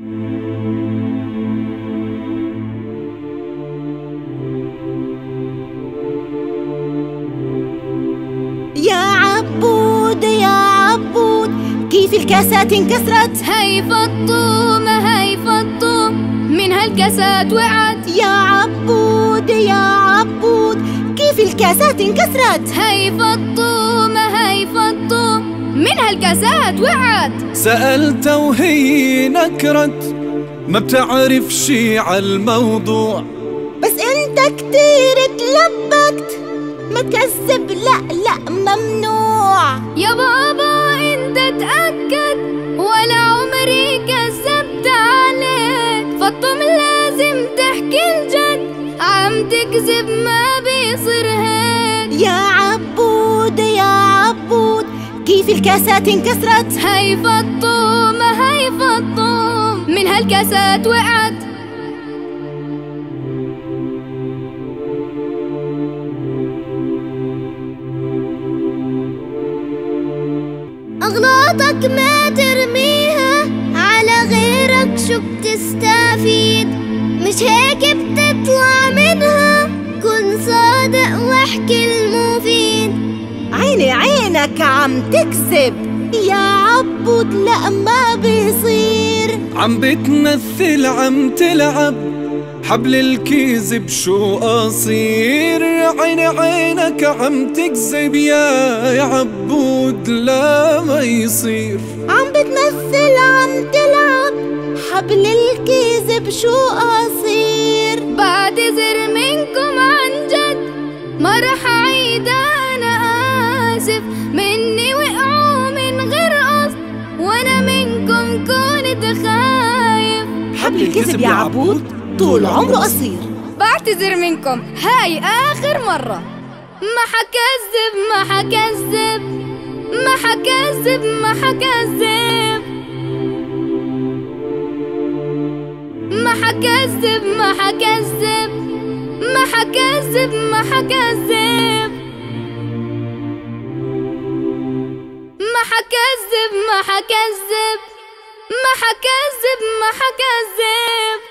يا عبود يا عبود كيف الكاسات انكسرت؟ هيف الطوم هيف الطوم من هالكاسات وعت يا عبود يا عبود كيف الكاسات انكسرت؟ هيف الطوم هيف الطوم من هالكاسات وعت سألت وهي نكرت ما بتعرف شي عالموضوع بس أنت كتير تلبكت ما تكذب لا لا ممنوع. يا بابا أنت تأكد ولا عمري كذبت عليك. فطم لازم تحكي الجد عم تكذب ما بيصير هيك. يا عبود يا عبود كيف الكاسات انكسرت؟ هاي فطوم هاي فطوم من هالكاسات وقعت. أغلاطك ما ترميها على غيرك شو بتستفيد؟ مش هيك بتطلع منها؟ كن صادق واحكي المفيد. عيني عينك عم تكذب يا عبود لا ما بيصير. عم بتمثل عم تلعب. حبل الكذب شو قصير؟ عيني عينك عم تكذب يا عبود لا ما يصير. عم بتمثل عم تلعب. حبل الكذب شو قصير؟ بعتذر منكم عن جد ما رح أعيد أنا آسف. مني وقعوا من غير قصد وأنا منكم كنت خايف. حبل الكذب يا عبود طول عمره قصير. بعتذر منكم هاي آخر مرة. ما حكذب ما حكذب ما حكذب ما حكذب. ما حكذب ما حكذب ما حكذب ما حكذب. ما حكذب ما حكذب. حكذب ما حكذب.